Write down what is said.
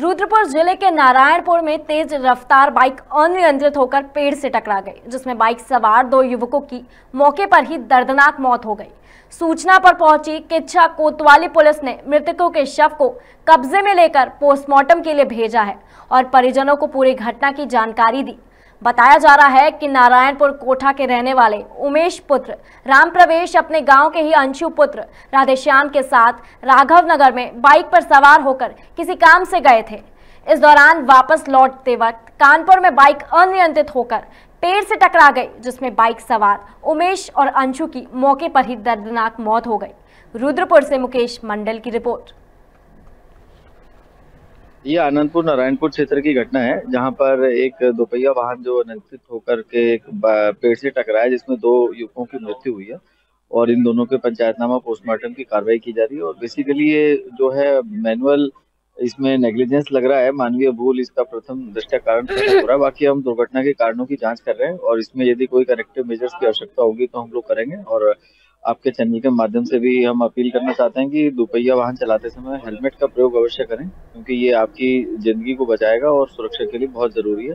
रुद्रपुर ज़िले के नारायणपुर में तेज रफ्तार बाइक अनियंत्रित होकर पेड़ से टकरा गई, जिसमें बाइक सवार दो युवकों की मौके पर ही दर्दनाक मौत हो गई। सूचना पर पहुँची किच्छा कोतवाली पुलिस ने मृतकों के शव को कब्जे में लेकर पोस्टमार्टम के लिए भेजा है और परिजनों को पूरी घटना की जानकारी दी। बताया जा रहा है कि नारायणपुर कोठा के रहने वाले उमेश पुत्र, राम प्रवेश अपने गाँव के ही अंशु पुत्र, राधेश्याम के साथ राघव नगर में बाइक पर सवार होकर किसी काम से गए थे। इस दौरान वापस लौटते वक्त कानपुर में बाइक अनियंत्रित होकर पेड़ से टकरा गई, जिसमें बाइक सवार उमेश और अंशु की मौके पर ही दर्दनाक मौत हो गई। रुद्रपुर से मुकेश मंडल की रिपोर्ट। ये आनंदपुर नारायणपुर क्षेत्र की घटना है, जहाँ पर एक दोपहिया वाहन जो अनियंत्रित होकर के एक पेड़ से टकराया, जिसमें दो युवकों की मृत्यु हुई है और इन दोनों के पंचायतनामा पोस्टमार्टम की कार्रवाई की जा रही है और बेसिकली ये जो है मैनुअल इसमें नेग्लिजेंस लग रहा है, मानवीय भूल, इसका प्रथम दृष्टया कारण हो रहा है। बाकी हम दुर्घटना के कारणों की जाँच कर रहे हैं और इसमें यदि कोई करेक्टिव मेजर्स की आवश्यकता होगी तो हम लोग करेंगे और आपके चैनल के माध्यम से भी हम अपील करना चाहते हैं कि दोपहिया वाहन चलाते समय हेलमेट का प्रयोग अवश्य करें, क्योंकि ये आपकी ज़िंदगी को बचाएगा और सुरक्षा के लिए बहुत ज़रूरी है।